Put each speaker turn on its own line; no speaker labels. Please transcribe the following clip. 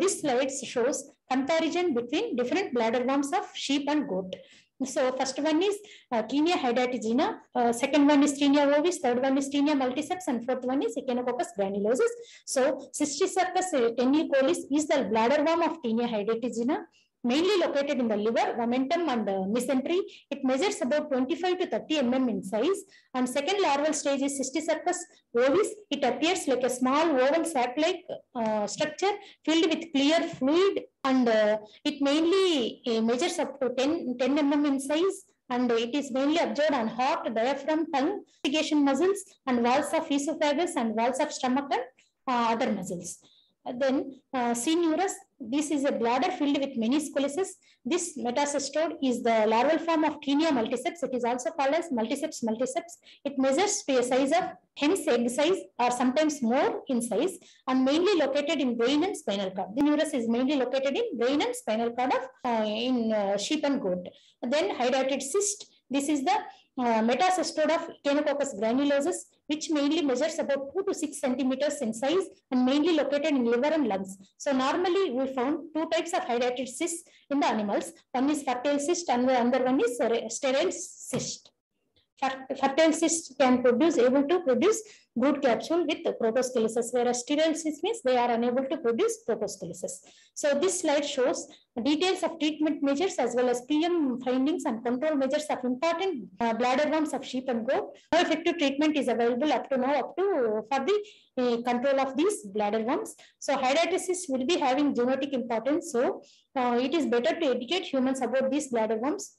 this slide shows comparison between different bladder worms of sheep and goat. So first one is uh, Taenia hydatigena, uh, second one is Taenia ovis, third one is Taenia multiceps, and fourth one is Echinococcus granulosus. So Cysticercus tenuicollis is the bladder worm of Taenia hydatigena mainly located in the liver, omentum and uh, mesentery. It measures about 25 to 30 mm in size. And second larval stage is Cysticercus ovis. It appears like a small oval sac-like uh, structure filled with clear fluid and uh, it mainly uh, measures up to 10, 10 mm in size and it is mainly observed on heart, diaphragm, tongue, muscles and walls of esophagus and walls of stomach and uh, other muscles. Then uh, Coenurus, this is a bladder filled with many scolices. This metacestode is the larval form of Taenia multiceps. It is also called as multiceps multiceps. It measures to a size of hen's egg size or sometimes more in size and mainly located in brain and spinal cord. The neurus is mainly located in brain and spinal cord of uh, in uh, sheep and goat. Then hydatid cyst. This is the uh, metacestode of Echinococcus granulosus, which mainly measures about 2 to 6 centimeters in size and mainly located in liver and lungs. So normally we found two types of hydatid cysts in the animals. One is fertile cyst and the other one is sterile cyst. Fertile cyst can produce, able to produce brood capsule with protoscolices, whereas sterile cyst means they are unable to produce protoscolices. So this slide shows details of treatment measures as well as PM findings and control measures of important uh, bladder worms of sheep and goat. No effective treatment is available up to now up to for the uh, control of these bladder worms. So hydatidosis will be having genetic importance. So uh, it is better to educate humans about these bladder worms